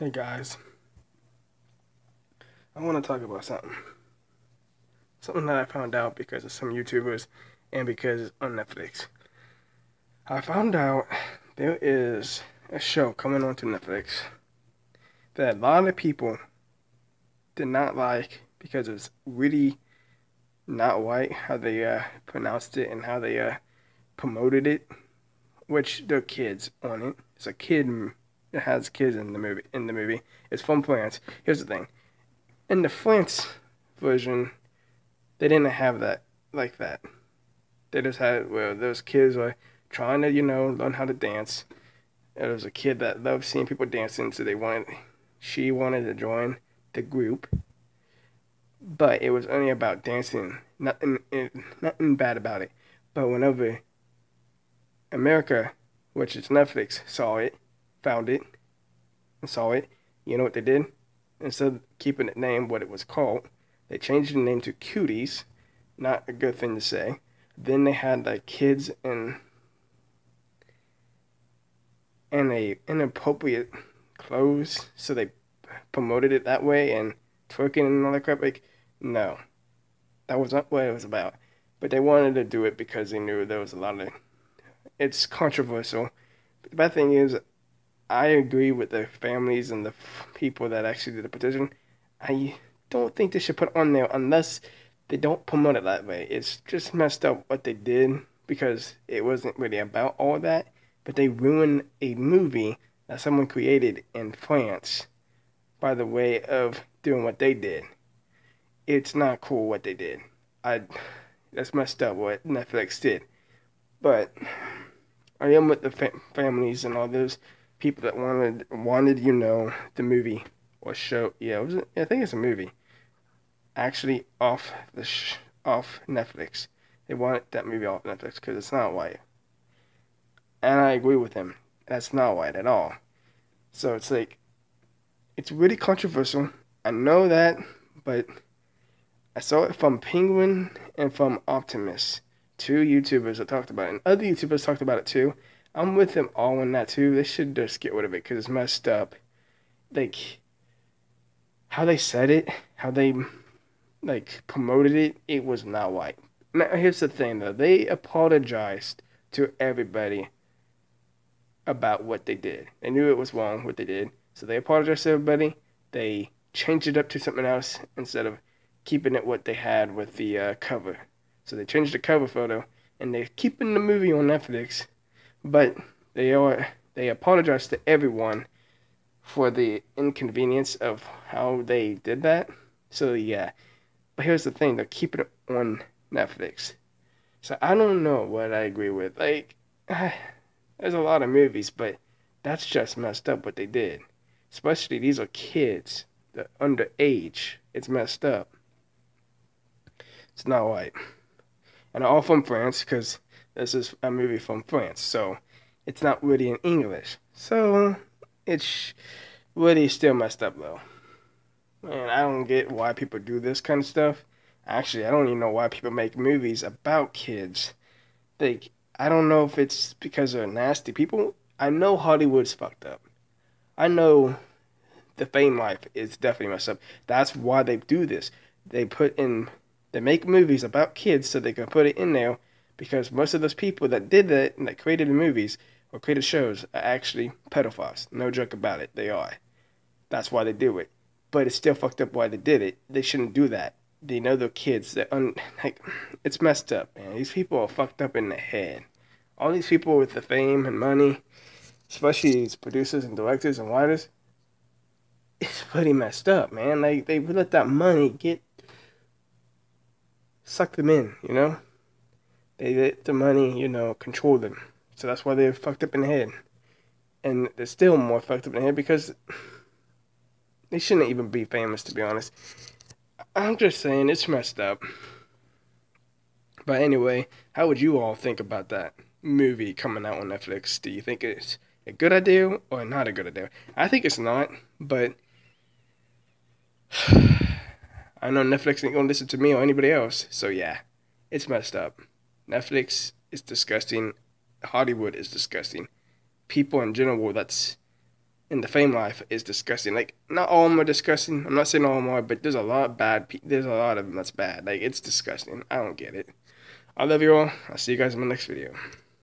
Hey guys, I want to talk about something. Something that I found out because of some YouTubers and because on Netflix. I found out there is a show coming onto Netflix that a lot of people did not like because it's really not white how they uh, pronounced it and how they uh, promoted it, which they're kids on it. It's a kid it has kids in the movie. In the movie, it's from France. Here's the thing: in the France version, they didn't have that like that. They just had where those kids were trying to, you know, learn how to dance. There was a kid that loved seeing people dancing, so they wanted, she wanted to join the group. But it was only about dancing, nothing, eh, nothing bad about it. But whenever America, which is Netflix, saw it, found it and saw it, you know what they did? Instead of keeping it named what it was called, they changed the name to Cuties. Not a good thing to say. Then they had like kids and and a inappropriate clothes, so they promoted it that way and twerking and all that crap. Like, no, that was not what it was about. But they wanted to do it because they knew there was a lot of. It's controversial. But the bad thing is, I agree with the families and the people that actually did the petition. I don't think they should put on there unless they don't promote it that way. It's just messed up what they did because it wasn't really about all that, but they ruined a movie that someone created in France by the way of doing what they did. It's not cool what they did. I that's messed up what Netflix did. But I am with the fa- families and all those people that wanted wanted you know the movie or show. Yeah, was. I think it's a movie. Actually, off the sh- off Netflix. They wanted that movie off Netflix because it's not white. And I agree with him. That's not white at all. So it's like, it's really controversial. I know that, but I saw it from Penguin and from Optimus, two YouTubers that talked about it, and other YouTubers talked about it too. I'm with them all on that too. They should just get rid of it because it's messed up. Like how they said it, how they like promoted it, it was not white. Now here's the thing though, they apologized to everybody about what they did. They knew it was wrong what they did, so they apologized to everybody. They changed it up to something else instead of keeping it what they had with the uh, cover. So they changed the cover photo, and they're keeping the movie on Netflix but they are they apologize to everyone for the inconvenience of how they did that. So yeah, but here's the thing: they're keeping it on Netflix. So I don't know what I agree with. Like, there's a lot of movies, but that's just messed up what they did. Especially these are kids, the underage. It's messed up. It's not right. And all from France, because this is a movie from France, so it's not really in English. So it's really still messed up though. And I don't get why people do this kind of stuff. Actually, I don't even know why people make movies about kids. Like, I don't know if it's because they're nasty people. I know Hollywood's fucked up. I know the fame life is definitely messed up. That's why they do this. They put in, they make movies about kids so they can put it in there because most of those people that did that and that created the movies or created shows are actually pedophiles. No joke about it. They are. That's why they do it. But it's still fucked up why they did it. They shouldn't do that. They know they're kids. That un- like it's messed up, man. These people are fucked up in the head. All these people with the fame and money, especially these producers and directors and writers, it's pretty messed up, man. Like they let that money get suck them in, you know. They let the money, you know, control them. So that's why they're fucked up in the head. And they're still more fucked up in the head because they shouldn't even be famous, to be honest. I'm just saying, it's messed up. But anyway, how would you all think about that movie coming out on Netflix? Do you think it's a good idea or not a good idea? I think it's not, but I know Netflix ain't gonna listen to me or anybody else. So yeah, it's messed up. Netflix is disgusting. Hollywood is disgusting. People in general, that's in the fame life is disgusting. Like not all of them are disgusting. I'm not saying all of them are, but there's a lot of bad. There's a lot of them that's bad. Like it's disgusting. I don't get it. I love you all. I'll see you guys in my next video.